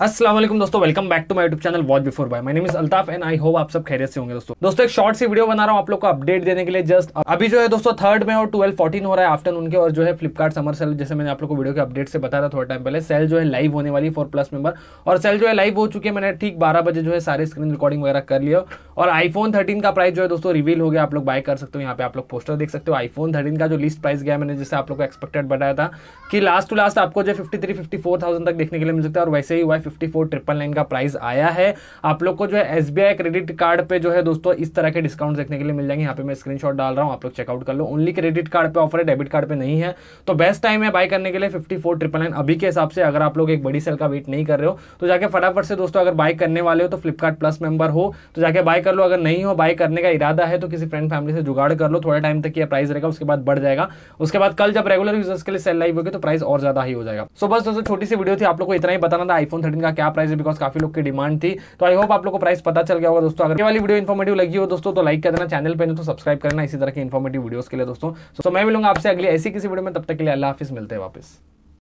वालेकुम दोस्तों welcome back to my YouTube channel watch before bye my name is Altaf and I hope आप सब खैरियत से होंगे दोस्तों। दोस्तों, एक शॉर्ट सी वीडियो बना रहा हूँ आप लोग को अपडेट देने के लिए। जस्ट अभी जो है दोस्तों थर्ड में और ट्वेल्व फोर्टीन हो रहा है आफ्टरनून के और जो है फ्लिपकार्ट समर सेल जैसे मैंने आप लोग को वीडियो के अपडेट से बताया था थोड़ा टाइम पहले सेल जो है लाइव होने वाली फॉर प्लस मेंबर और सेल जो है लाइव हो चुकी है, मैंने ठीक बारह बजे जो है सारे स्क्रीन रिकॉर्डिंग वगैरह कर लिया और आईफोन थर्टीन का प्राइस जो है दोस्तों रिवील हो गया, आप लोग बाय कर सकते हो। यहाँ पे आप लोग पोस्टर देख सकते हो। आईफोन थर्टीन का जो लिस्ट प्राइस गया मैंने जैसे आप लोग को एक्सपेक्टेड बताया था कि लास्ट टू लास्ट आपको जो fifty three fifty four thousand तक देखने के लिए मिल सकता है। और वैसे ही हुआ फिफ्टी फोर ट्रिपल नाइन का प्राइस आया है। आप लोग को जो है एसबीआई क्रेडिट कार्ड पे जो है दोस्तों इस तरह के डिस्काउंट देखने के लिए मिल जाएँगे। यहाँ पे मैं स्क्रीनशॉट डाल रहा हूँ, आप लोग चेकआउट कर लो। ओनली क्रेडिट कार्ड पे ऑफ़र है डेबिट कार्ड पे नहीं है। तो बेस्ट टाइम है बाय करने के लिए फिफ्टी फोर ट्रिपल नाइन अभी के हिसाब से। अगर आप लोग एक बड़ी सेल का वेट नहीं कर रहे हो तो जाके फटाफट से दोस्तों अगर बाय करने वाले हो तो फ्लिपकार्ट प्लस मेंबर हो। तो जाके बाय कर लो। अगर नहीं हो बाय करने का इरादा है तो किसी फ्रेंड फैमिली से जुगाड़ कर लो। थोड़ा टाइम तक ये प्राइस रहेगा, उसके बाद बढ़ जाएगा। उसके बाद कल जब रेगुलर यूज़र्स के लिए सेल लाइव होगी तो प्राइस और ज़्यादा ही हो जाएगा। सो बस दोस्तों, छोटी सी वीडियो थी, आप लोग को इतना ही बताना था। आईफोन थर्टीन का क्या प्राइस है? बिकॉज़ काफ़ी लोग की डिमांड थी। तो आई होप आप लोग को प्राइस पता चल गया होगा दोस्तों। अगर ये वाली वीडियो इन्फॉर्मेटिव लगी हो दोस्तों तो लाइक कर देना चैनल पर तो सब्सक्राइब करना। इसी तरह की इन्फॉर्मेटिव वीडियोस के लिए दोस्तों। तो मैं मिलूँगा आपसे अगली ऐसी किसी वीडियो में, तब तक के लिए अल्लाह हाफिज, मिलते हैं वापस।